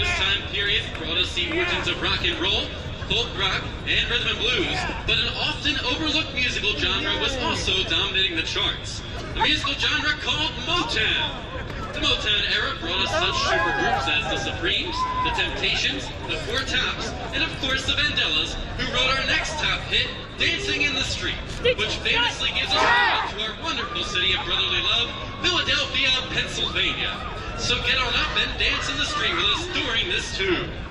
This time period brought us the origins of rock and roll, folk rock, and rhythm and blues, but an often overlooked musical genre was also dominating the charts. A musical genre called Motown. The Motown era brought us such supergroups as the Supremes, the Temptations, the Four Tops, and of course the Vandellas, who wrote our next top hit, Dancing in the Street, which famously gives us a to our wonderful city of brotherly love, Philadelphia, Pennsylvania. So get on up and dance in the street with us during this tune.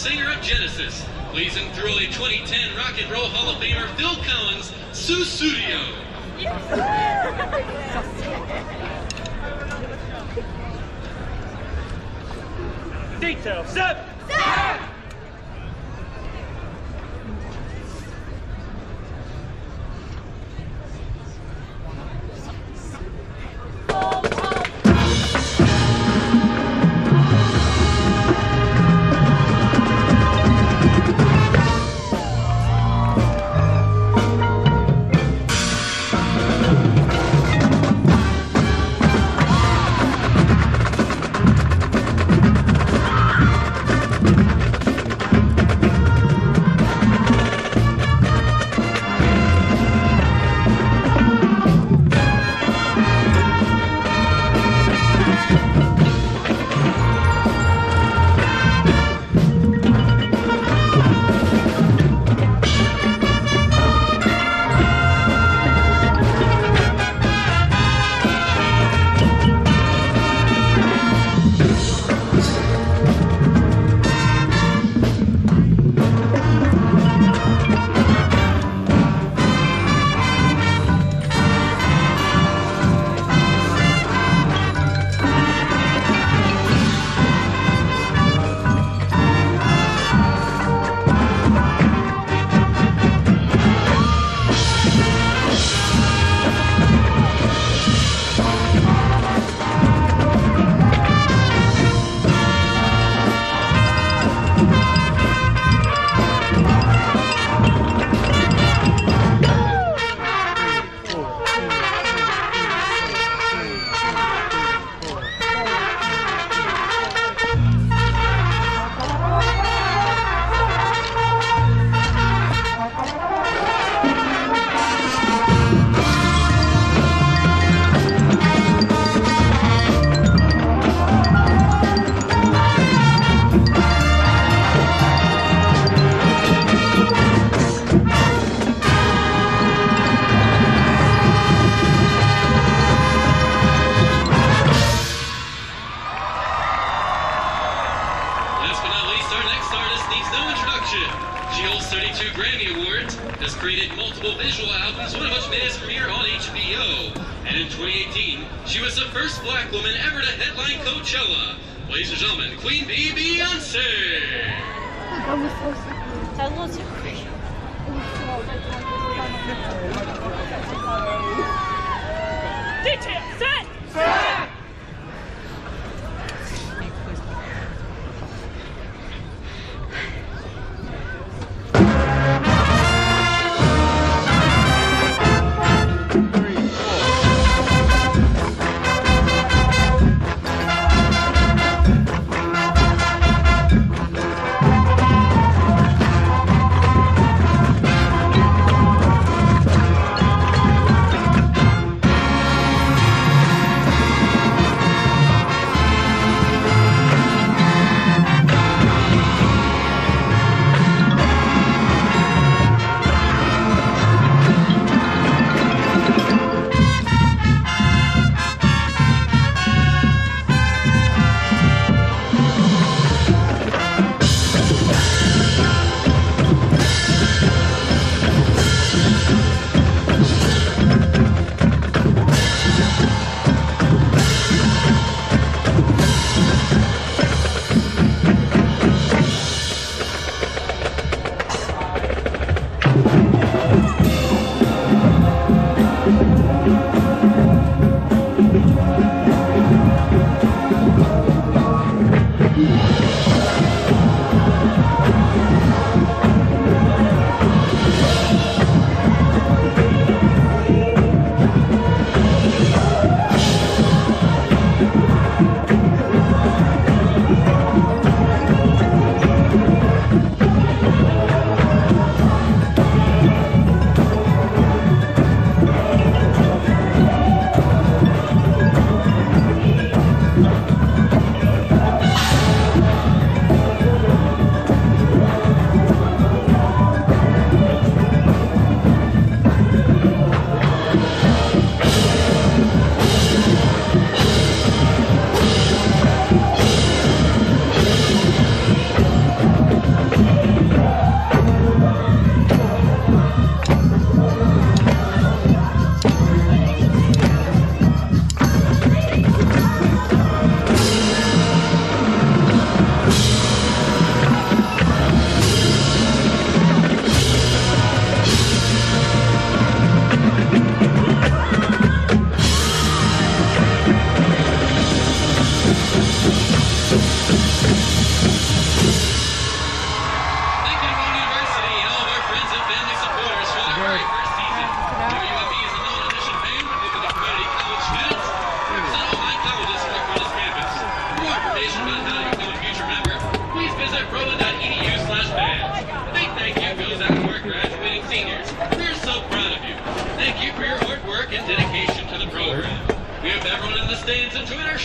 Singer of Genesis, blazing through a 2010 Rock and Roll Hall of Famer Phil Collins, no introduction. She holds 32 Grammy Awards, has created multiple visual albums, one of which made its premiere on HBO. And in 2018, she was the first black woman ever to headline Coachella. Ladies and gentlemen, Queen Bee Beyonce! Was so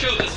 show this